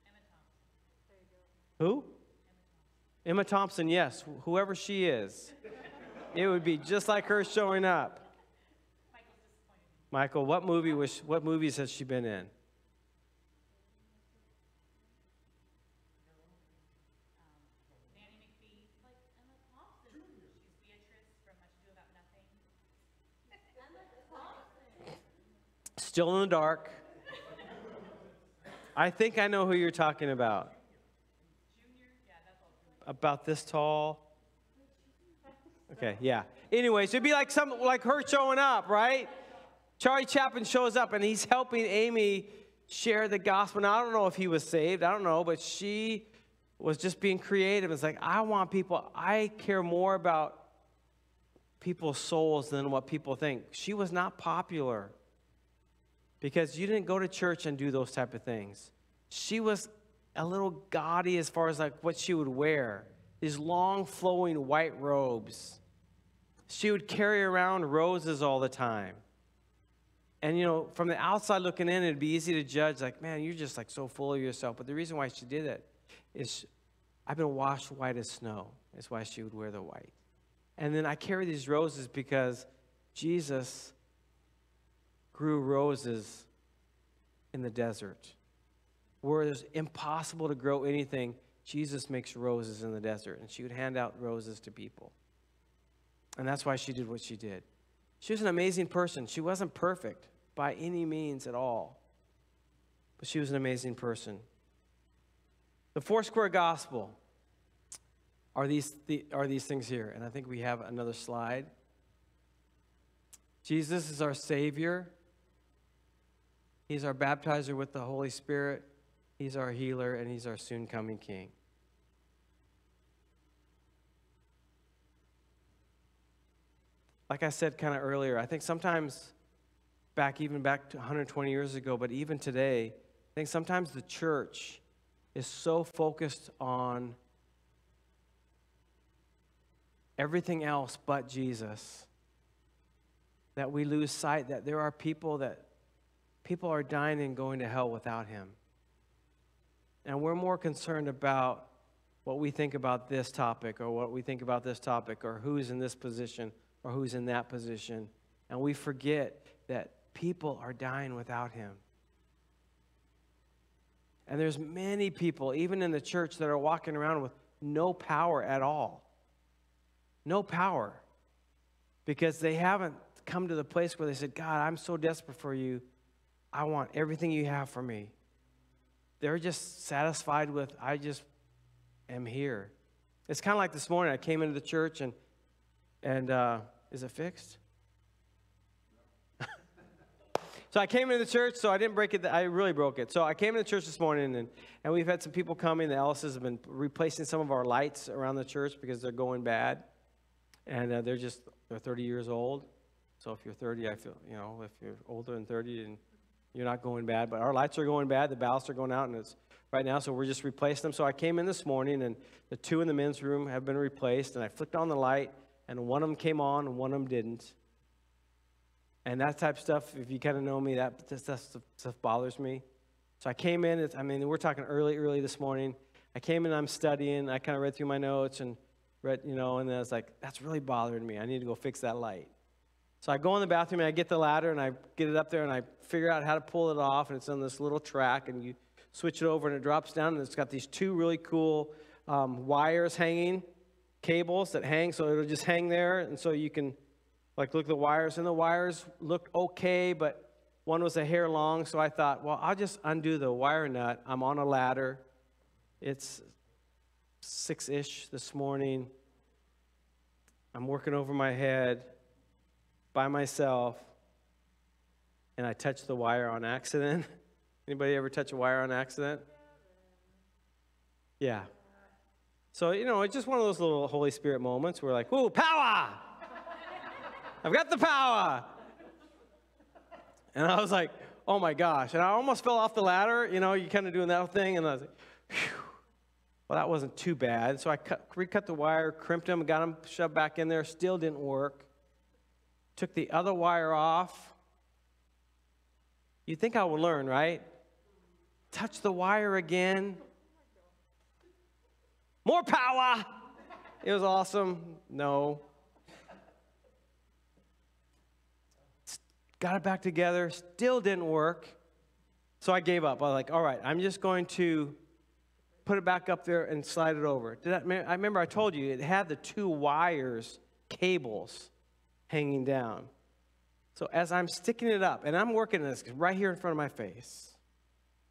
Emma Thompson. Who? Emma Thompson, yes, whoever she is. It would be just like her showing up. Michael, what movie was what movies has she been in? Still in the dark. I think I know who you're talking about. About this tall. Okay, yeah. Anyways, it'd be like some like her showing up, right? Charlie Chaplin shows up and he's helping Aimee share the gospel. Now I don't know if he was saved, I don't know, but she was just being creative. It's like I want people. I care more about people's souls than what people think. She was not popular because you didn't go to church and do those type of things. She was a little gaudy as far as like what she would wear. These long flowing white robes. She would carry around roses all the time. And you know, from the outside looking in, it'd be easy to judge, like, man, you're just like so full of yourself. But the reason why she did it is I've been washed white as snow. That's why she would wear the white. And then I carry these roses because Jesus grew roses in the desert. Where it's impossible to grow anything, Jesus makes roses in the desert. And she would hand out roses to people. And that's why she did what she did. She was an amazing person. She wasn't perfect by any means at all, but she was an amazing person. The Foursquare Gospel are these, the, are these things here. And I think we have another slide. Jesus is our Savior. He's our baptizer with the Holy Spirit. He's our healer, and He's our soon coming King. like I said kind of earlier, I think sometimes back, even back to 120 years ago, but even today, I think sometimes the church is so focused on everything else but Jesus that we lose sight that there are people that people are dying and going to hell without him. And we're more concerned about what we think about this topic or what we think about this topic or who's in this position or who's in that position. And we forget that people are dying without him. And there's many people, even in the church, that are walking around with no power at all. No power. Because they haven't come to the place where they said, God, I'm so desperate for you. I want everything you have for me. They're just satisfied with, I just am here. It's kind of like this morning. I came into the church and and uh, is it fixed? <laughs> so I came into the church, so I didn't break it. I really broke it. So I came into the church this morning, and, and we've had some people coming. The Ellises have been replacing some of our lights around the church because they're going bad. And uh, they're just, they're 30 years old. So if you're 30, I feel, you know, if you're older than 30 and you're not going bad. But our lights are going bad. The ballasts are going out, and it's right now, so we're just replacing them. So I came in this morning, and the two in the men's room have been replaced, and I flicked on the light, and one of them came on and one of them didn't. And that type of stuff, if you kind of know me, that, stuff, stuff bothers me. So I came in, I mean, we're talking early, early this morning. I came in, I'm studying, I kind of read through my notes and read, you know, and then I was like, that's really bothering me. I need to go fix that light. So I go in the bathroom and I get the ladder and I get it up there and I figure out how to pull it off. And it's on this little track and you switch it over and it drops down and it's got these two really cool um, wires hanging cables that hang, so it'll just hang there, and so you can like look at the wires, and the wires looked okay, but one was a hair long, so I thought, well, I'll just undo the wire nut. I'm on a ladder. It's six-ish this morning. I'm working over my head by myself, and I touch the wire on accident. <laughs> Anybody ever touch a wire on accident? Yeah. So, you know, it's just one of those little Holy Spirit moments where, like, ooh, power! <laughs> I've got the power! And I was like, oh my gosh. And I almost fell off the ladder. You know, you kind of doing that thing. And I was like, Phew. well, that wasn't too bad. So I cut, recut the wire, crimped them, got them shoved back in there. Still didn't work. Took the other wire off. You'd think I would learn, right? Touch the wire again. More power. It was awesome. No. Got it back together. Still didn't work. So I gave up. I was like, all right, I'm just going to put it back up there and slide it over. Did I, I remember I told you it had the two wires, cables hanging down. So as I'm sticking it up, and I'm working this right here in front of my face,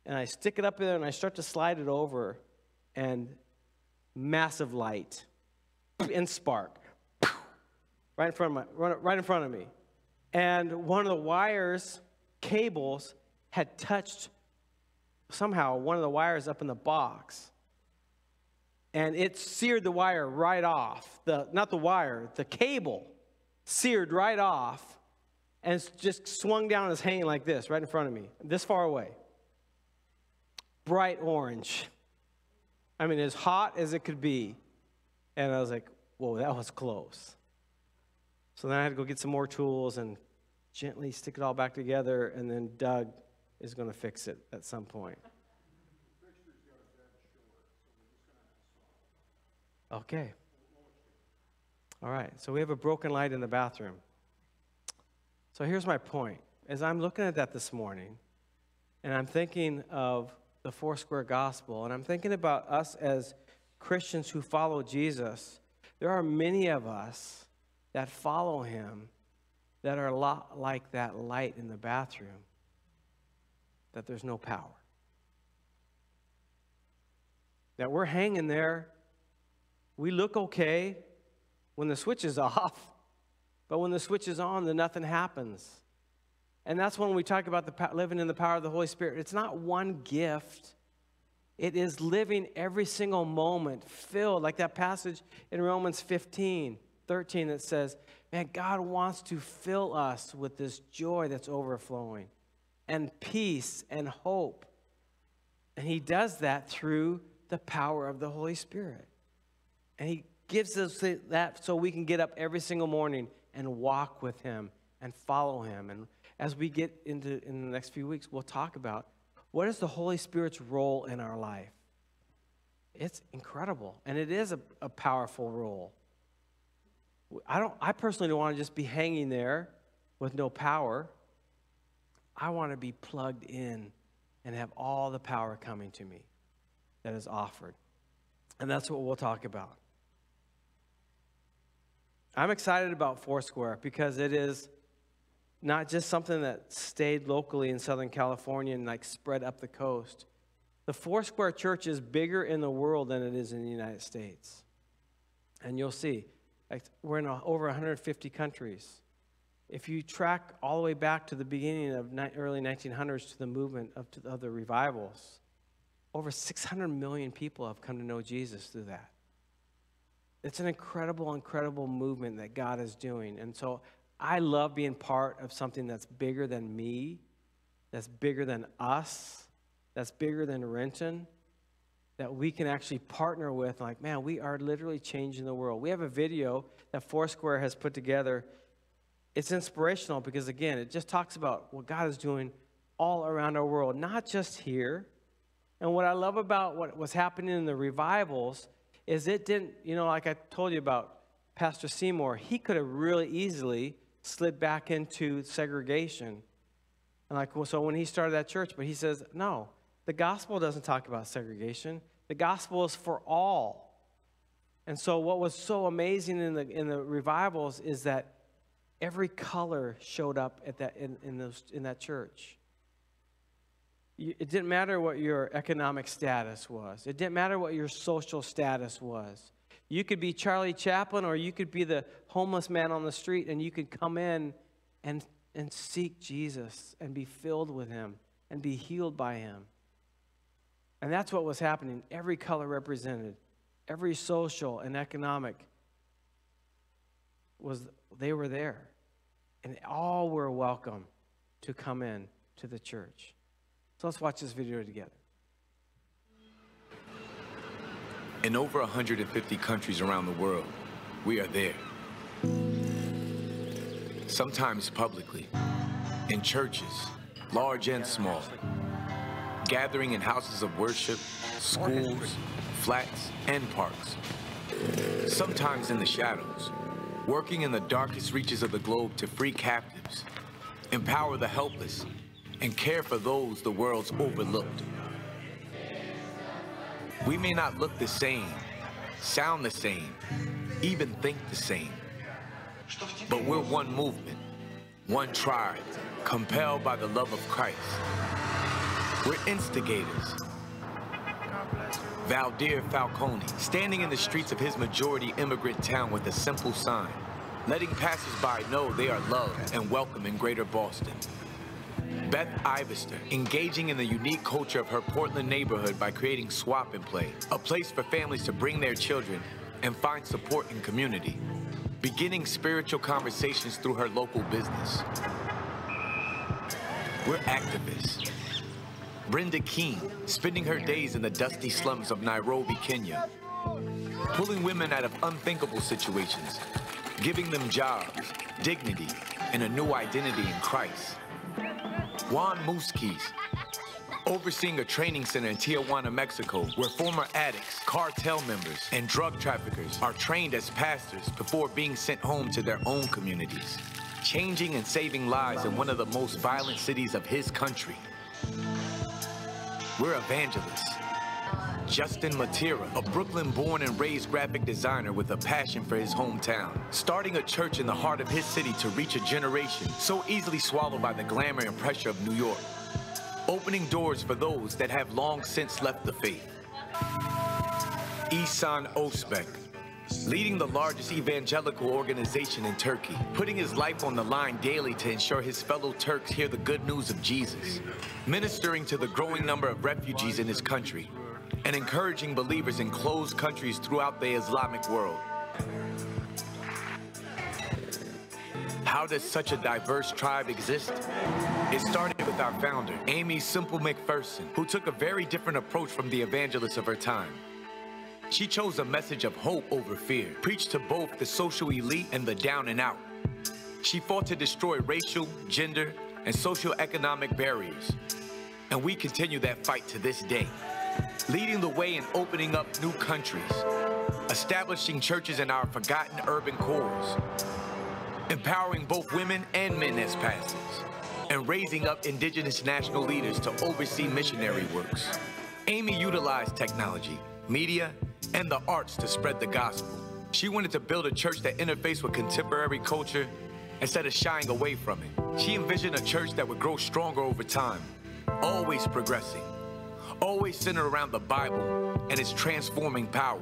and I stick it up there and I start to slide it over, and massive light and spark right in front of my, right in front of me. And one of the wires, cables, had touched somehow one of the wires up in the box. And it seared the wire right off. The, not the wire, the cable seared right off and just swung down and hanging like this right in front of me, this far away. Bright orange. I mean, as hot as it could be. And I was like, whoa, that was close. So then I had to go get some more tools and gently stick it all back together, and then Doug is going to fix it at some point. Okay. All right, so we have a broken light in the bathroom. So here's my point. As I'm looking at that this morning, and I'm thinking of the Foursquare Gospel, and I'm thinking about us as Christians who follow Jesus, there are many of us that follow him that are a lot like that light in the bathroom, that there's no power. That we're hanging there, we look okay when the switch is <laughs> off, but when the switch is on, then nothing happens. And that's when we talk about the, living in the power of the Holy Spirit. It's not one gift. It is living every single moment filled, like that passage in Romans 15, 13 that says, Man, God wants to fill us with this joy that's overflowing and peace and hope. And He does that through the power of the Holy Spirit. And He gives us that so we can get up every single morning and walk with him and follow him. And as we get into in the next few weeks, we'll talk about what is the Holy Spirit's role in our life. It's incredible, and it is a, a powerful role. I don't. I personally don't want to just be hanging there with no power. I want to be plugged in and have all the power coming to me that is offered. And that's what we'll talk about. I'm excited about Foursquare because it is not just something that stayed locally in Southern California and like spread up the coast. The Foursquare Church is bigger in the world than it is in the United States. And you'll see, like, we're in over 150 countries. If you track all the way back to the beginning of early 1900s to the movement of, to the, of the revivals, over 600 million people have come to know Jesus through that. It's an incredible, incredible movement that God is doing. And so I love being part of something that's bigger than me, that's bigger than us, that's bigger than Renton, that we can actually partner with. Like, man, we are literally changing the world. We have a video that Foursquare has put together. It's inspirational because, again, it just talks about what God is doing all around our world, not just here. And what I love about what was happening in the revivals is it didn't, you know, like I told you about Pastor Seymour, he could have really easily slid back into segregation. And like, well, so when he started that church, but he says, no, the gospel doesn't talk about segregation. The gospel is for all. And so what was so amazing in the, in the revivals is that every color showed up at that, in, in, those, in that church it didn't matter what your economic status was. It didn't matter what your social status was. You could be Charlie Chaplin or you could be the homeless man on the street and you could come in and, and seek Jesus and be filled with him and be healed by him. And that's what was happening. Every color represented, every social and economic was they were there. And all were welcome to come in to the church. So let's watch this video together. In over 150 countries around the world, we are there. Sometimes publicly, in churches, large and small, gathering in houses of worship, schools, flats, and parks. Sometimes in the shadows, working in the darkest reaches of the globe to free captives, empower the helpless, and care for those the world's overlooked. We may not look the same, sound the same, even think the same, but we're one movement, one tribe, compelled by the love of Christ. We're instigators. Valdir Falcone, standing in the streets of his majority immigrant town with a simple sign, letting passersby know they are loved and welcome in greater Boston. Beth Ivester, engaging in the unique culture of her Portland neighborhood by creating Swap and Play, a place for families to bring their children and find support in community, beginning spiritual conversations through her local business. We're activists. Brenda Keene, spending her days in the dusty slums of Nairobi, Kenya, pulling women out of unthinkable situations, giving them jobs, dignity, and a new identity in Christ. Juan Muskis, overseeing a training center in Tijuana, Mexico, where former addicts, cartel members, and drug traffickers are trained as pastors before being sent home to their own communities, changing and saving lives in one of the most violent cities of his country. We're evangelists. Justin Matera, a Brooklyn born and raised graphic designer with a passion for his hometown, starting a church in the heart of his city to reach a generation so easily swallowed by the glamour and pressure of New York, opening doors for those that have long since left the faith. Ihsan Ozbek, leading the largest evangelical organization in Turkey, putting his life on the line daily to ensure his fellow Turks hear the good news of Jesus, ministering to the growing number of refugees in his country, and encouraging believers in closed countries throughout the Islamic world. How does such a diverse tribe exist? It started with our founder, Aimee Semple McPherson, who took a very different approach from the evangelists of her time. She chose a message of hope over fear, preached to both the social elite and the down and out. She fought to destroy racial, gender, and socioeconomic barriers. And we continue that fight to this day leading the way in opening up new countries, establishing churches in our forgotten urban cores, empowering both women and men as pastors, and raising up indigenous national leaders to oversee missionary works. Aimee utilized technology, media, and the arts to spread the gospel. She wanted to build a church that interfaced with contemporary culture instead of shying away from it. She envisioned a church that would grow stronger over time, always progressing always centered around the Bible and its transforming power.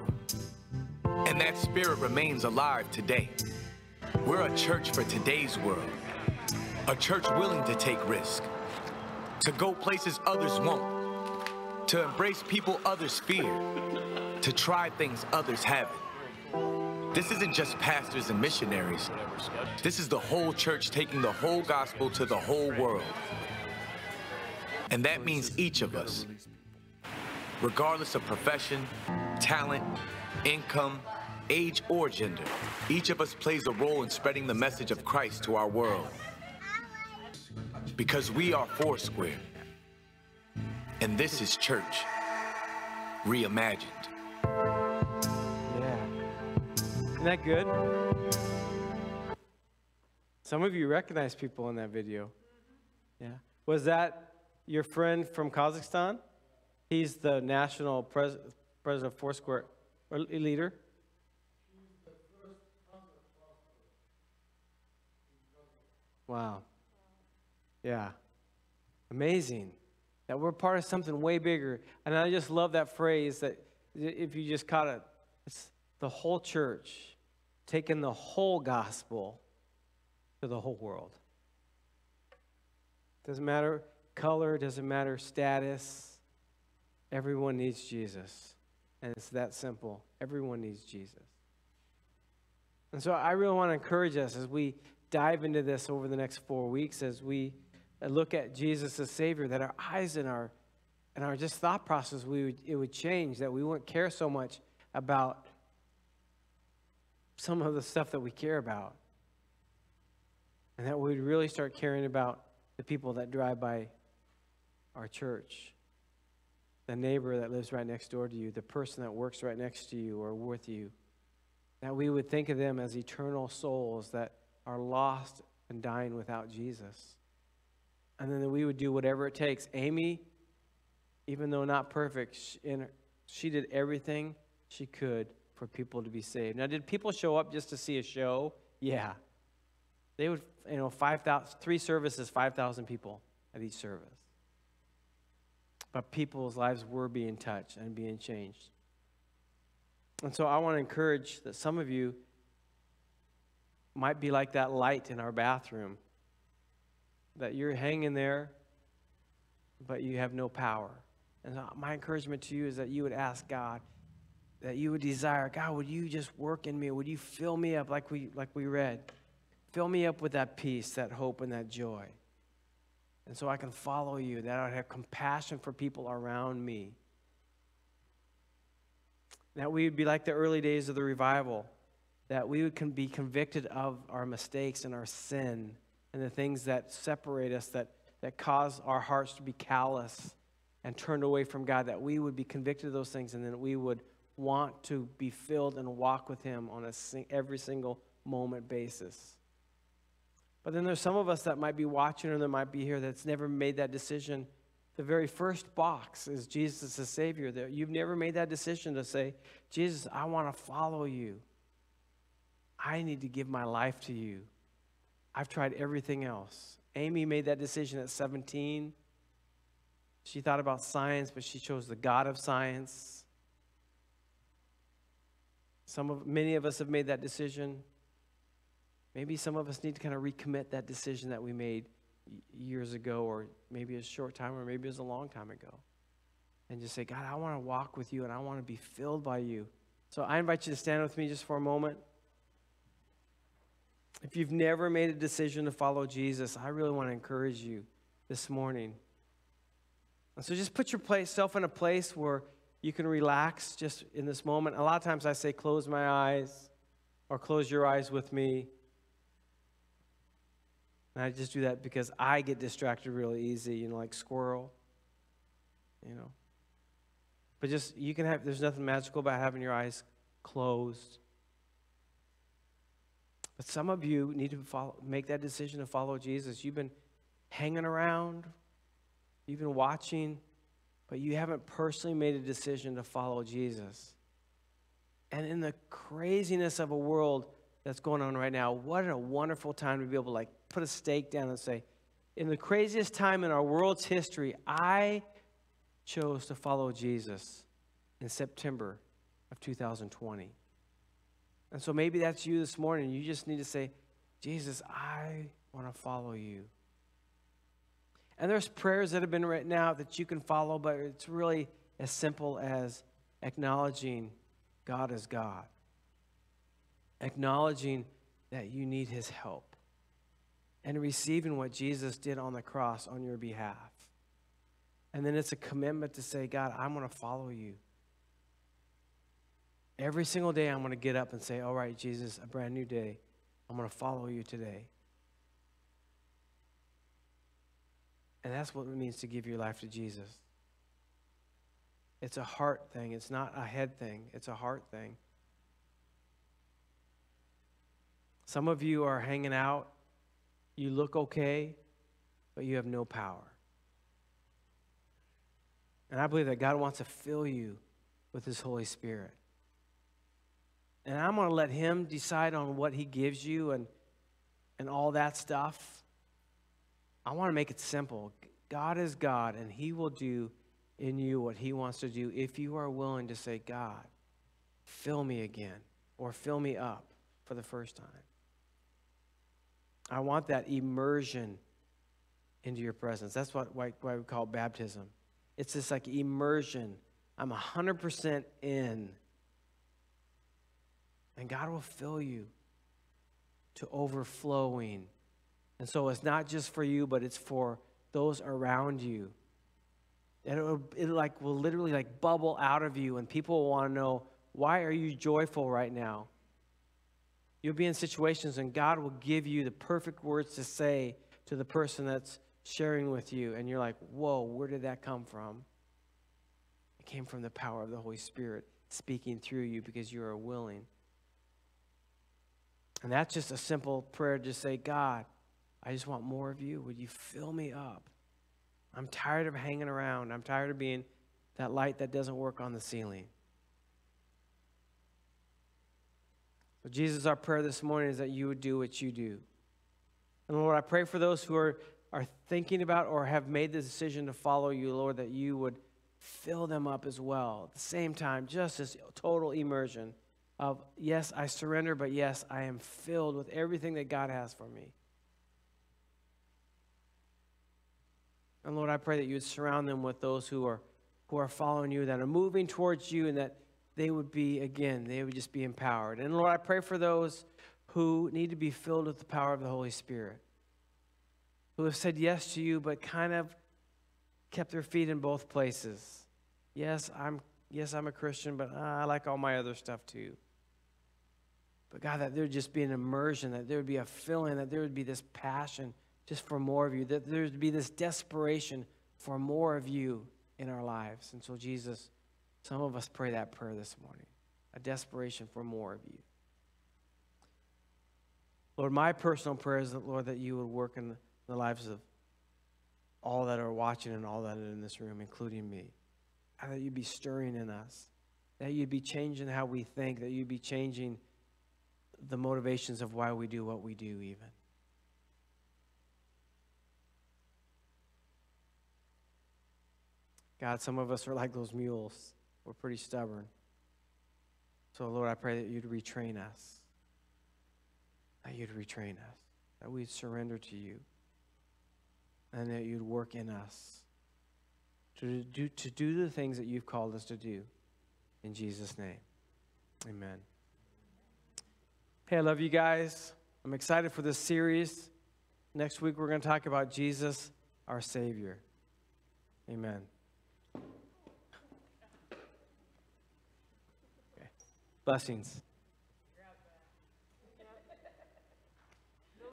And that spirit remains alive today. We're a church for today's world, a church willing to take risk, to go places others won't, to embrace people others fear, to try things others haven't. This isn't just pastors and missionaries. This is the whole church taking the whole gospel to the whole world. And that means each of us, regardless of profession, talent, income, age, or gender. Each of us plays a role in spreading the message of Christ to our world. Because we are Foursquare. And this is church, reimagined. Yeah. Isn't that good? Some of you recognize people in that video. Yeah. Was that your friend from Kazakhstan? He's the national pres- president of Foursquare or leader. Wow. Yeah. Amazing that we're part of something way bigger. And I just love that phrase that if you just caught it, it's the whole church taking the whole gospel to the whole world. Doesn't matter color, doesn't matter status Everyone needs Jesus. And it's that simple. Everyone needs Jesus. And so I really want to encourage us as we dive into this over the next four weeks, as we look at Jesus as Savior, that our eyes and our and our just thought process we would, it would change, that we wouldn't care so much about some of the stuff that we care about. And that we'd really start caring about the people that drive by our church the neighbor that lives right next door to you, the person that works right next to you or with you, that we would think of them as eternal souls that are lost and dying without Jesus. And then that we would do whatever it takes. Aimee, even though not perfect, she, she did everything she could for people to be saved. Now, did people show up just to see a show? Yeah. They would, you know, 5,000, three services, 5,000 people at each service. But people's lives were being touched and being changed. And so I want to encourage that some of you might be like that light in our bathroom, that you're hanging there, but you have no power. And my encouragement to you is that you would ask God, that you would desire, God, would you just work in me? Would you fill me up like we like we read? Fill me up with that peace, that hope, and that joy. And so I can follow you, that I would have compassion for people around me. That we would be like the early days of the revival, that we would can be convicted of our mistakes and our sin and the things that separate us, that, that cause our hearts to be callous and turned away from God, that we would be convicted of those things and then we would want to be filled and walk with Him on a every single moment basis. But then there's some of us that might be watching or that might be here that's never made that decision. The very first box is Jesus as Savior. That you've never made that decision to say, Jesus, I want to follow you. I need to give my life to you. I've tried everything else. Aimee made that decision at 17. She thought about science, but she chose the God of science. Some of many of us have made that decision. Maybe some of us need to kind of recommit that decision that we made years ago, or maybe a short time, or maybe it was a long time ago. And just say, God, I want to walk with you and I want to be filled by you. So I invite you to stand with me just for a moment. If you've never made a decision to follow Jesus, I really want to encourage you this morning. So just put yourself in a place where you can relax just in this moment. A lot of times I say, close my eyes or close your eyes with me. And I just do that because I get distracted really easy, you know, like squirrel, you know. But just, you can have, there's nothing magical about having your eyes closed. But some of you need to follow, make that decision to follow Jesus. You've been hanging around, you've been watching, but you haven't personally made a decision to follow Jesus. And in the craziness of a world that's going on right now, what a wonderful time to be able to like put a stake down and say, in the craziest time in our world's history, I chose to follow Jesus in September of 2020. And so maybe that's you this morning. You just need to say, Jesus, I want to follow you. And there's prayers that have been written out that you can follow, but it's really as simple as acknowledging God as God, acknowledging that you need his help and receiving what Jesus did on the cross on your behalf. And then it's a commitment to say, God, I'm going to follow you. Every single day, I'm going to get up and say, All right, Jesus, a brand new day. I'm going to follow you today. And that's what it means to give your life to Jesus. It's a heart thing, it's not a head thing, it's a heart thing. Some of you are hanging out you look okay, but you have no power. And I believe that God wants to fill you with His Holy Spirit. And I'm going to let Him decide on what He gives you and, and all that stuff. I want to make it simple. God is God, and He will do in you what He wants to do if you are willing to say, God, fill me again, or fill me up for the first time. I want that immersion into your presence. That's what, why, why we call baptism. It's this like immersion. I'm 100% in. And God will fill you to overflowing. And so it's not just for you, but it's for those around you. And it, it like will literally like bubble out of you, and people will want to know why are you joyful right now? You'll be in situations and God will give you the perfect words to say to the person that's sharing with you. And you're like, whoa, where did that come from? It came from the power of the Holy Spirit speaking through you because you are willing. And that's just a simple prayer to say, God, I just want more of you. Would you fill me up? I'm tired of hanging around. I'm tired of being that light that doesn't work on the ceiling. Jesus, our prayer this morning is that you would do what you do. And Lord, I pray for those who are, are thinking about or have made the decision to follow you, Lord, that you would fill them up as well. At the same time, just this total immersion of, yes, I surrender, but yes, I am filled with everything that God has for me. And Lord, I pray that you would surround them with those who are who are following you, that are moving towards you, and that they would be, again, they would just be empowered. And Lord, I pray for those who need to be filled with the power of the Holy Spirit, who have said yes to you, but kind of kept their feet in both places. Yes, I'm yes, I'm a Christian, but I like all my other stuff too. But God, that there would just be an immersion, that there would be a filling, that there would be this passion just for more of you, that there would be this desperation for more of you in our lives. And so, Jesus, some of us pray that prayer this morning a desperation for more of you. Lord, my personal prayer is that, Lord, that you would work in the lives of all that are watching and all that are in this room, including me. And that you'd be stirring in us, that you'd be changing how we think, that you'd be changing the motivations of why we do what we do, even. God, some of us are like those mules. We're pretty stubborn. So, Lord, I pray that you'd retrain us, that you'd retrain us, that we'd surrender to you, and that you'd work in us to do, to do the things that you've called us to do. In Jesus' name, amen. Hey, I love you guys. I'm excited for this series. Next week, we're going to talk about Jesus, our Savior. Amen. Blessings.